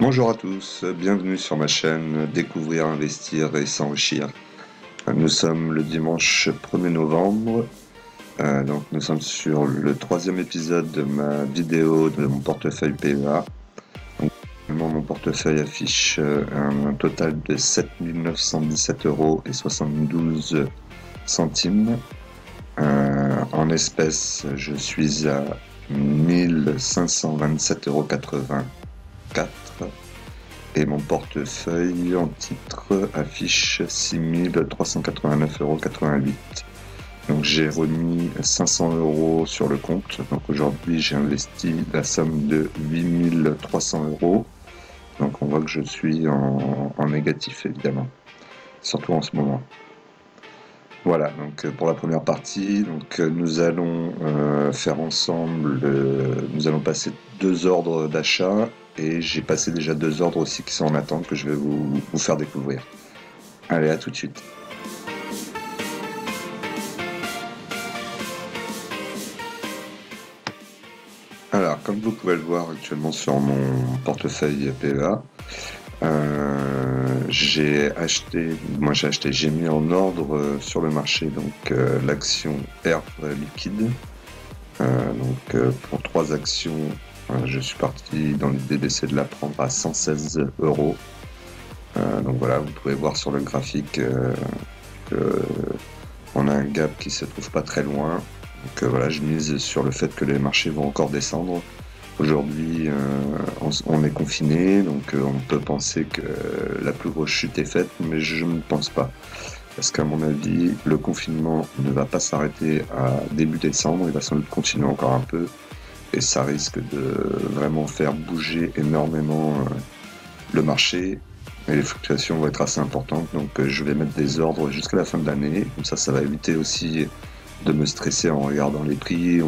Bonjour à tous, bienvenue sur ma chaîne Découvrir, Investir et S'enrichir. Nous sommes le dimanche 1er novembre, euh, donc nous sommes sur le troisième épisode de ma vidéo de mon portefeuille PEA. Mon portefeuille affiche euh, un, total de 7 917 euros et 72 centimes. Euh, en espèces, je suis à 1527,84 euros et mon portefeuille en titre affiche 6389,88 euros. Donc j'ai remis 500 euros sur le compte. Donc aujourd'hui j'ai investi la somme de 8300 euros. Donc on voit que je suis en, négatif évidemment, surtout en ce moment. Voilà, donc pour la première partie, donc nous allons euh, faire ensemble, nous allons passer deux ordres d'achat et j'ai passé déjà deux ordres aussi qui sont en attente que je vais vous, faire découvrir. Allez, à tout de suite. Alors, comme vous pouvez le voir actuellement sur mon portefeuille PEA, euh, j'ai acheté, moi j'ai acheté, j'ai mis en ordre euh, sur le marché donc euh, l'action Air liquide. donc pour trois actions je suis parti dans l'idée d'essayer de la prendre à 116 euros. Euh, donc voilà, vous pouvez voir sur le graphique euh, qu'on a un gap qui se trouve pas très loin. Donc euh, voilà, je mise sur le fait que les marchés vont encore descendre. Aujourd'hui, on, est confiné, donc on peut penser que la plus grosse chute est faite, mais je ne pense pas. Parce qu'à mon avis, le confinement ne va pas s'arrêter à début décembre, il va sans doute continuer encore un peu et ça risque de vraiment faire bouger énormément euh, le marché. Et les fluctuations vont être assez importantes. Donc euh, je vais mettre des ordres jusqu'à la fin de l'année. Comme ça ça va éviter aussi de me stresser en regardant les prix.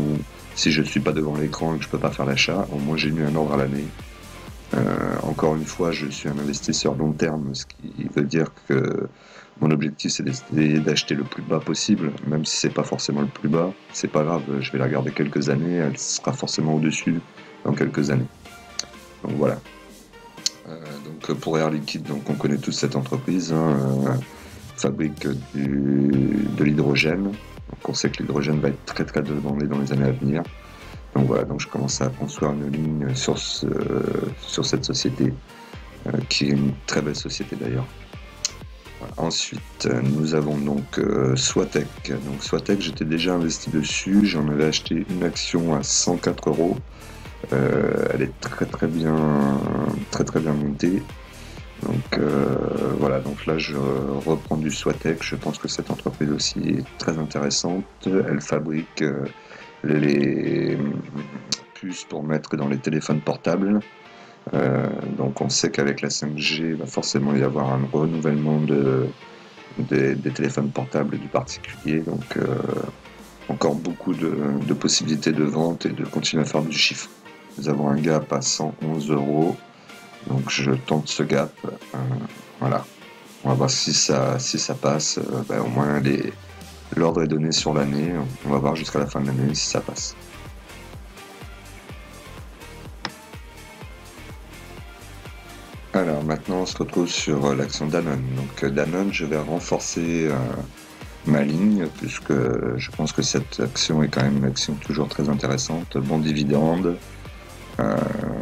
Si je ne suis pas devant l'écran et que je peux pas faire l'achat au moins j'ai mis un ordre à l'année. Euh, encore une fois je suis un investisseur long terme ce qui veut dire que mon objectif, c'est d'essayer d'acheter le plus bas possible, même si c'est pas forcément le plus bas. C'est pas grave, je vais la garder quelques années, elle sera forcément au-dessus dans quelques années. Donc voilà. Euh, donc pour Air Liquide, donc on connaît tous cette entreprise, hein, euh, fabrique de l'hydrogène. Donc on sait que l'hydrogène va être très très demandé dans les années à venir. Donc voilà, donc je commence à construire une ligne sur, sur cette société, euh, qui est une très belle société d'ailleurs. Ensuite, nous avons donc euh, Swatec. Donc Swatec, j'étais déjà investi dessus. J'en avais acheté une action à 104 euros. Euh, elle est très très bien, très très bien montée. Donc euh, voilà, donc là je reprends du Swatec. Je pense que cette entreprise aussi est très intéressante. Elle fabrique les puces pour mettre dans les téléphones portables. Euh, donc on sait qu'avec la 5G, il va forcément y avoir un renouvellement de, des, téléphones portables du particulier. Donc euh, encore beaucoup de, possibilités de vente et de continuer à faire du chiffre. Nous avons un gap à 111 euros. Donc je tente ce gap. Euh, voilà. On va voir si ça, si ça passe. Ben, au moins l'ordre est donné sur l'année. On va voir jusqu'à la fin de l'année si ça passe. Alors maintenant on se retrouve sur euh, l'action Danone. Donc euh, Danone, je vais renforcer euh, ma ligne puisque je pense que cette action est quand même une action toujours très intéressante, bon dividende.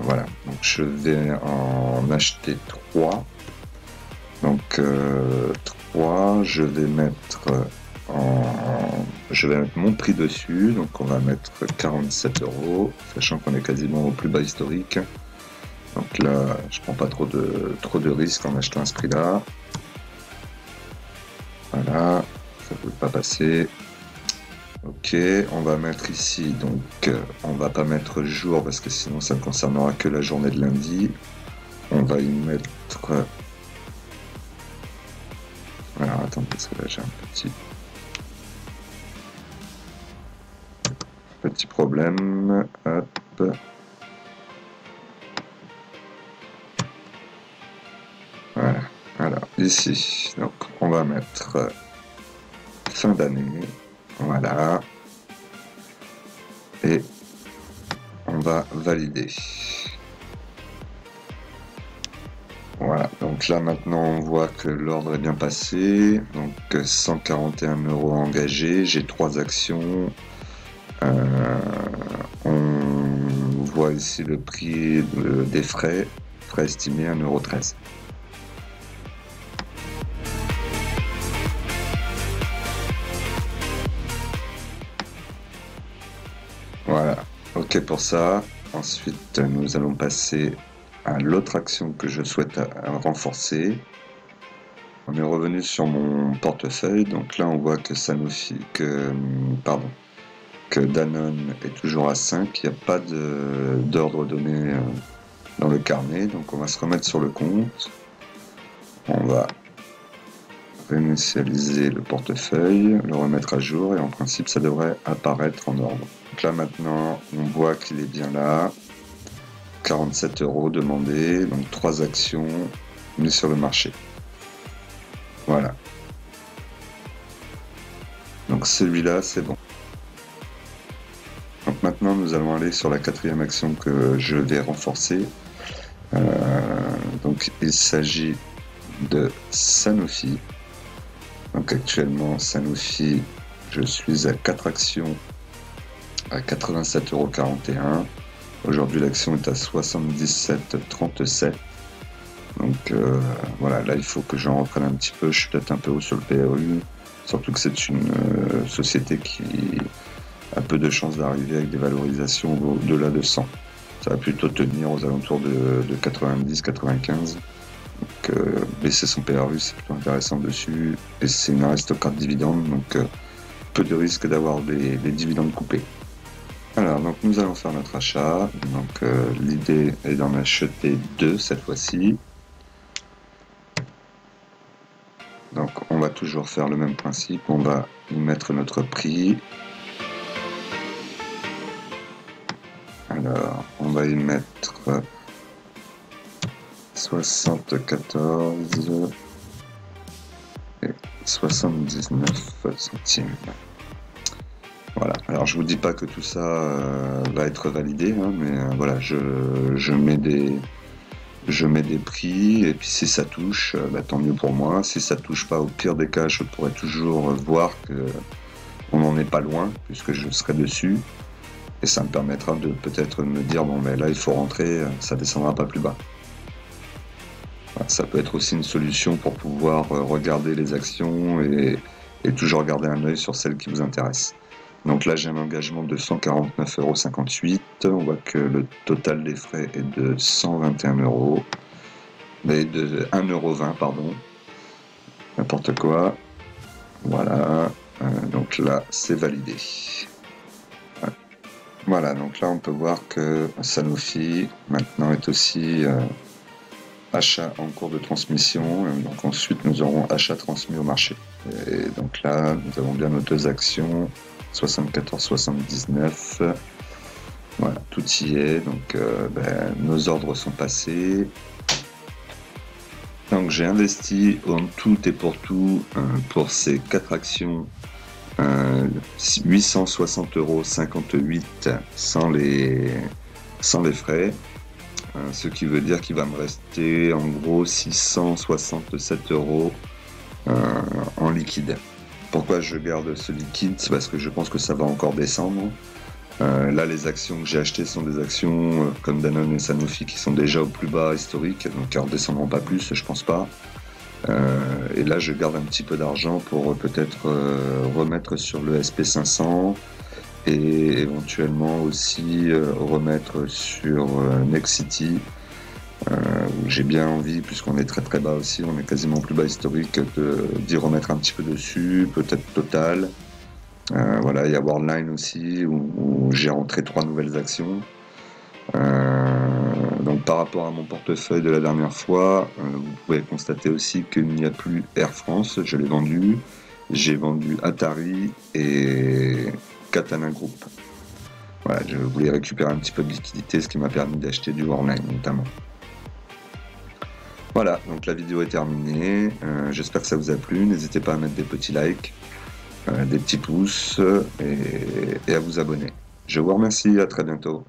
voilà, donc je vais en acheter 3. Donc 3, je vais mettre en... Je vais mettre mon prix dessus, donc on va mettre 47 euros, sachant qu'on est quasiment au plus bas historique. Donc là, je prends pas trop de, trop de risques en achetant ce prix-là. Voilà, ça ne peut pas passer. Ok, on va mettre ici, donc on va pas mettre jour parce que sinon ça ne concernera que la journée de lundi. On va y mettre... Alors attends, parce que là j'ai un petit... Petit problème. Hop. Ici, donc, on va mettre euh, fin d'année. Voilà. Et on va valider. Voilà, donc là maintenant on voit que l'ordre est bien passé, donc 141 euros engagés, j'ai trois actions. Euh, on voit ici le prix des frais, frais estimés 1,13€. Ok pour ça. Ensuite, nous allons passer à l'autre action que je souhaite renforcer. On est revenu sur mon portefeuille, donc là on voit que que Danone est toujours à 5, il n'y a pas d'ordre donné euh, dans le carnet, donc on va se remettre sur le compte. On va réinitialiser le portefeuille, le remettre à jour et en principe ça devrait apparaître en ordre. Donc là maintenant on voit qu'il est bien là. 47 euros demandés, donc trois actions mises sur le marché. Voilà. Donc celui-là c'est bon. Donc maintenant nous allons aller sur la quatrième action que je vais renforcer. Euh, donc il s'agit de Sanofi. Donc actuellement, Sanofi, je suis à 4 actions à 87,41€. Aujourd'hui, l'action est à 77,37€. Donc euh, voilà, là il faut que j'en reprenne un petit peu. Je suis peut-être un peu haut sur le PRU, surtout que c'est une euh, société qui a peu de chances d'arriver avec des valorisations au-delà de 100. Ça va plutôt tenir aux alentours de, de 90-95. Donc euh, baisser son PRU, c'est plutôt intéressant dessus. Et c'est une aristocrate dividende, donc peu de risque d'avoir des, dividendes coupés. Alors, donc nous allons faire notre achat. Donc euh, l'idée est d'en acheter deux cette fois-ci. Donc on va toujours faire le même principe. On va y mettre notre prix. Alors, on va y mettre 74 et 79 centimes. Alors je vous dis pas que tout ça euh, va être validé, hein, mais euh, voilà, je, mets des prix et puis si ça touche, euh, bah, tant mieux pour moi. Si ça touche pas, au pire des cas, je pourrais toujours voir que on n'en est pas loin puisque je serai dessus et ça me permettra de peut-être me dire bon mais là il faut rentrer, ça descendra pas plus bas. Ça peut être aussi une solution pour pouvoir regarder les actions et, toujours garder un œil sur celles qui vous intéressent. Donc là, j'ai un engagement de 149,58 euros. On voit que le total des frais est de 121 euros. Mais de 1,20 euros, pardon. N'importe quoi. Voilà. Euh, donc là, c'est validé. Voilà, donc là, on peut voir que Sanofi, maintenant, est aussi... Euh, achat en cours de transmission. Donc ensuite, nous aurons achat transmis au marché. Et donc là, nous avons bien nos deux actions, 74-79. Voilà, tout y est. Donc euh, ben, nos ordres sont passés. Donc j'ai investi en tout et pour tout euh, pour ces quatre actions 860 euh, euros 58 sans les, sans les frais. Euh, ce qui veut dire qu'il va me rester en gros 667 euros en liquide. Pourquoi je garde ce liquide C'est parce que je pense que ça va encore descendre. Euh, là, les actions que j'ai achetées sont des actions comme Danone et Sanofi qui sont déjà au plus bas historique, donc elles ne redescendront pas plus, je pense pas. et là, je garde un petit peu d'argent pour peut-être remettre sur le SP500 et éventuellement aussi euh, remettre sur euh, j'ai bien envie, puisqu'on est très très bas aussi, on est quasiment plus bas historique, d'y remettre un petit peu dessus, peut-être Total. voilà, il y a Worldline aussi, où, j'ai rentré trois nouvelles actions. donc par rapport à mon portefeuille de la dernière fois, vous pouvez constater aussi qu'il n'y a plus Air France, je l'ai vendu. J'ai vendu Atari et Katana Group. Voilà, je voulais récupérer un petit peu de liquidité, ce qui m'a permis d'acheter du Warline notamment. Voilà, donc la vidéo est terminée. Euh, j'espère que ça vous a plu. N'hésitez pas à mettre des petits likes, euh, des petits pouces et, et à vous abonner. Je vous remercie, à très bientôt.